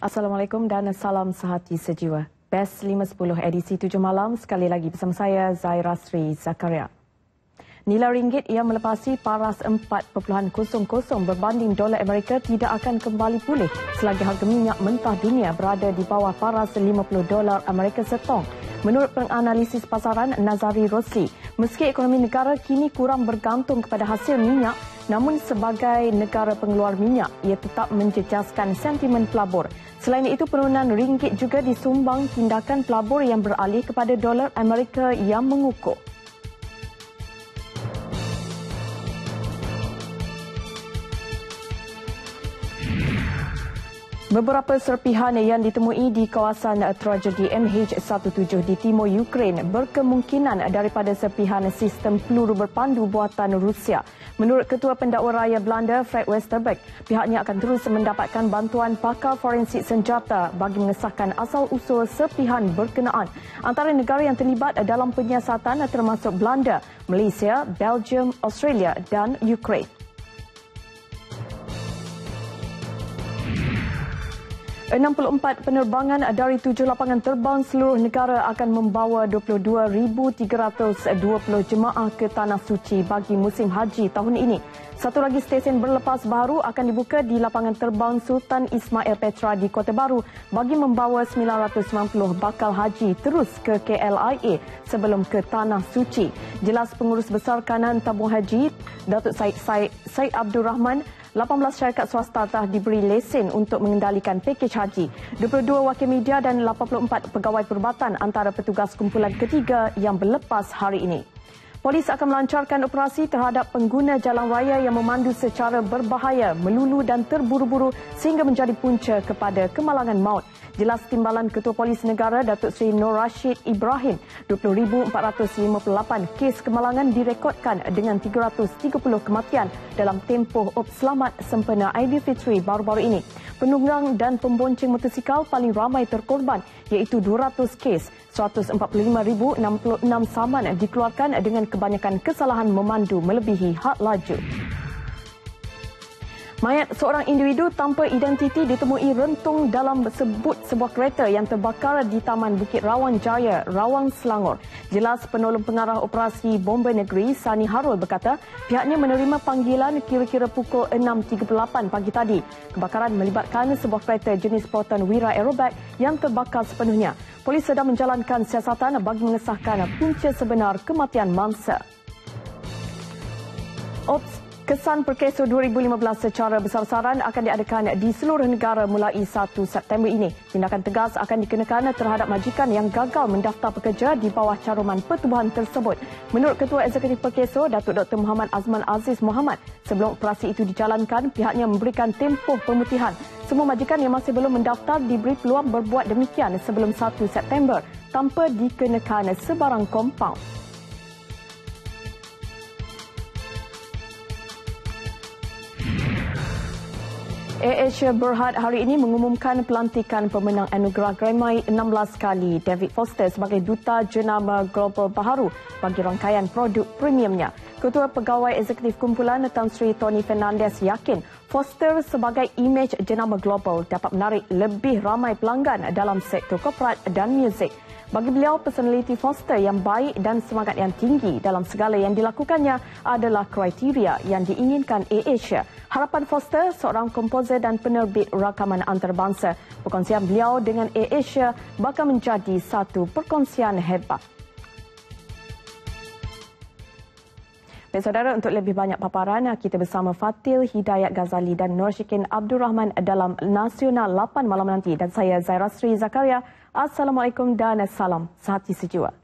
Assalamualaikum dan salam sehati sejiwa. Best 510 edisi 7 malam sekali lagi bersama saya Zaira Sri Zakaria. Nilai ringgit yang melepasi paras 4.00 berbanding dolar Amerika tidak akan kembali pulih selagi harga minyak mentah dunia berada di bawah paras 50 dolar Amerika setong. Menurut penganalisis pasaran Nazari Rosli, meski ekonomi negara kini kurang bergantung kepada hasil minyak, namun sebagai negara pengeluar minyak, ia tetap menjejaskan sentimen pelabur. Selain itu, penurunan ringgit juga disumbang tindakan pelabur yang beralih kepada dolar Amerika yang mengukuh. Beberapa serpihan yang ditemui di kawasan tragedi MH17 di timur Ukraine berkemungkinan daripada serpihan sistem peluru berpandu buatan Rusia. Menurut Ketua Pendakwa Raya Belanda, Fred Westerberg, pihaknya akan terus mendapatkan bantuan pakar forensik senjata bagi mengesahkan asal-usul serpihan berkenaan. Antara negara yang terlibat dalam penyiasatan termasuk Belanda, Malaysia, Belgium, Australia dan Ukraine. 64 penerbangan dari tujuh lapangan terbang seluruh negara akan membawa 22,320 jemaah ke Tanah Suci bagi musim haji tahun ini. Satu lagi stesen berlepas baru akan dibuka di lapangan terbang Sultan Ismail Petra di Kota Baru bagi membawa 990 bakal haji terus ke KLIA sebelum ke Tanah Suci. Jelas pengurus besar kanan tabung haji Datuk Said, Said, Said Abdul Rahman 18 syarikat swasta telah diberi lesen untuk mengendalikan pakej haji. 22 wakil media dan 84 pegawai perubatan antara petugas kumpulan ketiga yang berlepas hari ini. Polis akan melancarkan operasi terhadap pengguna jalan raya yang memandu secara berbahaya, melulu dan terburu-buru sehingga menjadi punca kepada kemalangan maut. Jelas timbalan Ketua Polis Negara Datuk Seri Nur Rashid Ibrahim, 20,458 kes kemalangan direkodkan dengan 330 kematian dalam tempoh op selamat sempena Aidilfitri baru-baru ini. Penunggang dan pembonceng motosikal paling ramai terkorban iaitu 200 kes. 145,066 saman dikeluarkan dengan kebanyakan kesalahan memandu melebihi had laju. Mayat seorang individu tanpa identiti ditemui rentung dalam sebut sebuah kereta yang terbakar di Taman Bukit Rawang Jaya, Rawang, Selangor. Jelas penolong pengarah operasi Bomba Negeri, Sani Harul berkata pihaknya menerima panggilan kira-kira pukul 6.38 pagi tadi. Kebakaran melibatkan sebuah kereta jenis Proton Wira Aerobac yang terbakar sepenuhnya. Polis sedang menjalankan siasatan bagi mengesahkan punca sebenar kematian mangsa. Ops Kesan Perkeso 2015 secara besar-besaran akan diadakan di seluruh negara mulai 1 September ini. Tindakan tegas akan dikenakan terhadap majikan yang gagal mendaftar pekerja di bawah caruman pertubuhan tersebut. Menurut Ketua Eksekutif Perkeso, Datuk Dr. Muhammad Azman Aziz Muhammad, sebelum operasi itu dijalankan, pihaknya memberikan tempoh pemutihan. Semua majikan yang masih belum mendaftar diberi peluang berbuat demikian sebelum 1 September tanpa dikenakan sebarang kompaun. AirAsia Berhad hari ini mengumumkan pelantikan pemenang anugerah Grammy 16 kali David Foster sebagai Duta Jenama Global Baharu bagi rangkaian produk premiumnya. Ketua Pegawai Eksekutif Kumpulan Tan Sri Tony Fernandez yakin Foster sebagai imej jenama global dapat menarik lebih ramai pelanggan dalam sektor korporat dan muzik. Bagi beliau, personaliti Foster yang baik dan semangat yang tinggi dalam segala yang dilakukannya adalah kriteria yang diinginkan AirAsia. Harapan Foster, seorang komposer dan penerbit rakaman antarabangsa, perkongsian beliau dengan AirAsia bakal menjadi satu perkongsian hebat. Baik saudara, untuk lebih banyak paparan, kita bersama Fatil Hidayat Ghazali dan Nur Syikin Abdul Rahman dalam Nasional 8 malam nanti. Dan saya Zaira Sri Zakaria. Assalamualaikum dan salam sehati sejiwa.